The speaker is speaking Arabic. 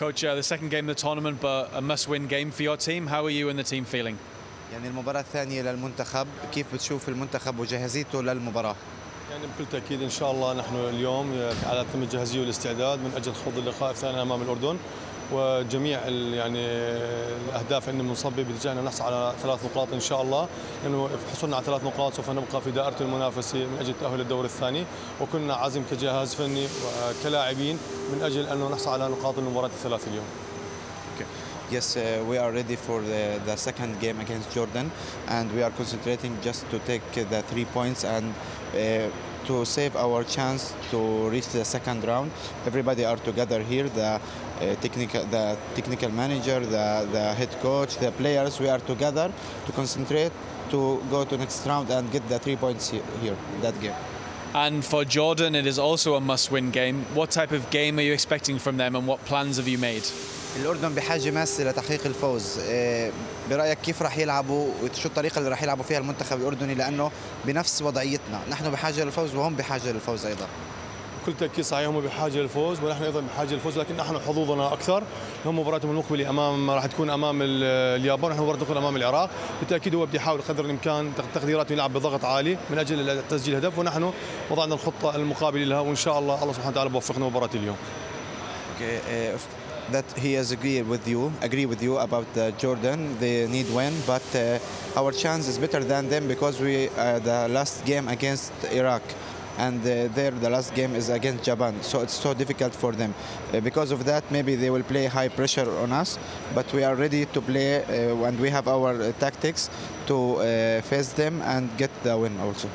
Coach, uh, the second game of the tournament, but a must-win game for your team. How are you and the team feeling? يعني المباراة الثانية للمنتخب كيف بتشوف المنتخب وجاهزيته للمباراة يعني بكل تأكيد إن شاء الله نحن اليوم على تم الجاهزيه والاستعداد من أجل خوض اللقاء الثاني أمام الأردن وجميع يعني الأهداف اللي بنصبي باتجاهنا نحصل على ثلاث نقاط إن شاء الله. لأنه يعني حصولنا على ثلاث نقاط سوف نبقى في دائرة المنافسة من أجل التاهل للدور الثاني. وكنا عزم كجهاز فني وكلاعبين من أجل أنه نحصل على نقاط المباراة الثلاث اليوم. Yes, uh, we are ready for the, the second game against Jordan and we are concentrating just to take the three points and uh, to save our chance to reach the second round. Everybody are together here, the uh, technical, the technical manager, the, the head coach, the players, we are together to concentrate to go to next round and get the three points he- here, that game. And for Jordan, it is also a must-win game. What type of game are you expecting from them, and what plans have you made? الأردن بحاجة ماسة لتحقيق الفوز. إيه، برأيك كيف راح يلعبوا وشو الطريقة اللي راح يلعبوا فيها المنتخب الأردني؟ لأنه بنفس وضعيتنا. نحن بحاجة للفوز وهم بحاجة للفوز أيضا. بكل تأكيد صحيح هم بحاجة للفوز ونحن أيضا بحاجة للفوز لكن نحن حظوظنا أكثر. هم مباراتهم المقبله أمام راح تكون أمام ال- اليابان ونحن مباراتنا أمام العراق. بالتأكيد هو بده يحاول قدر الإمكان تق- تقديراته يلعب بضغط عالي من أجل تسجيل هدف ونحن وضعنا الخطة المقابلة لها وإن شاء الله الله سبحانه وتعالى بوفقنا مباراة اليوم. That he has agreed with you agree with you about uh, Jordan. They need win but uh, our chance is better than them because we uh, the last game against Iraq and uh, there the last game is against Japan. So it's so difficult for them. Uh, because of that maybe they will play high pressure on us but we are ready to play uh, and we have our uh, tactics to face them and get the win also